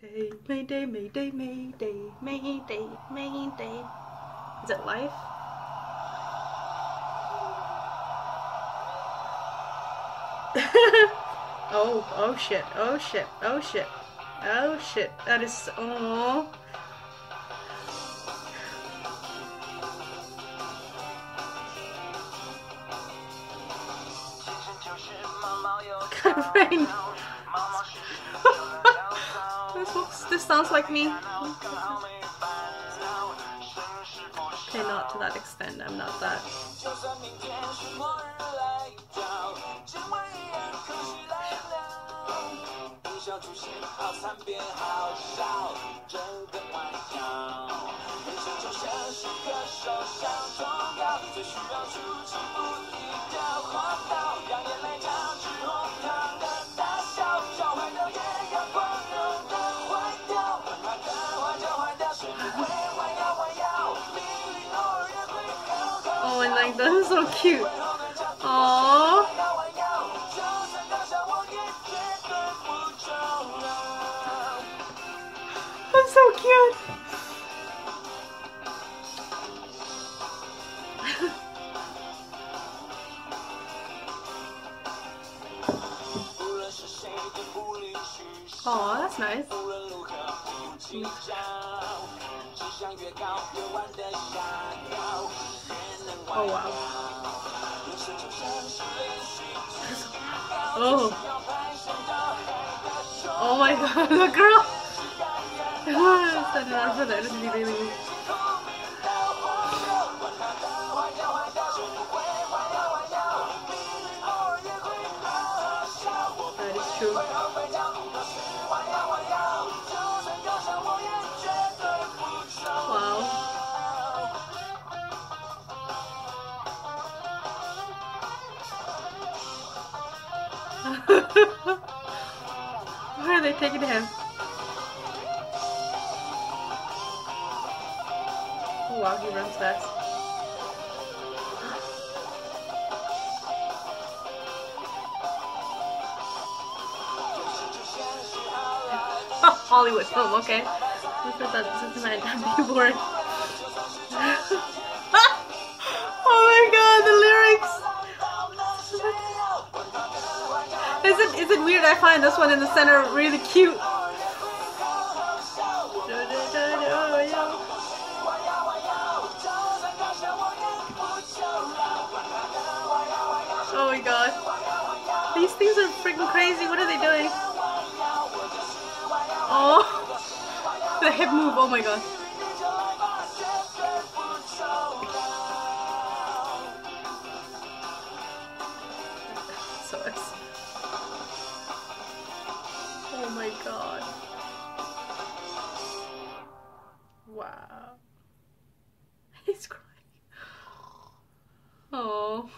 Mayday, Mayday, Mayday, Mayday, Mayday, Mayday. Is it life? oh, oh shit, oh shit, oh shit, oh shit. That is, oh. Rain. This this sounds like me. Okay, not to that extent, I'm not that. like this so cute. Aww. That's so cute. Oh, that's nice. Oh wow. Oh. Oh my god, the girl. That is really. That is true. Where are they taking him? Wow, he runs fast. Hollywood film, okay. This is that this is my be boring. Is it is it weird I find this one in the center really cute? Oh my god. These things are freaking crazy. What are they doing? Oh. The hip move. Oh my god. God. Wow. He's crying. Oh.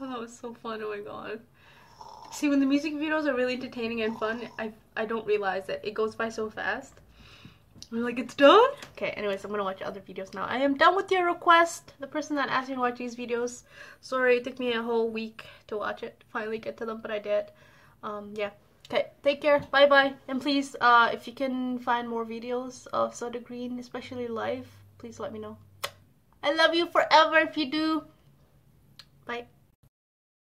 That was so fun. Oh my god. See, when the music videos are really entertaining and fun, I I don't realize that it goes by so fast. I'm like, it's done? Okay, anyways, I'm gonna watch other videos now. I am done with your request. The person that asked me to watch these videos. Sorry, it took me a whole week to watch it. Finally get to them, but I did. Um, yeah. Okay, take care. Bye bye. And please, uh, if you can find more videos of Soda Green, especially live, please let me know. I love you forever if you do. Bye.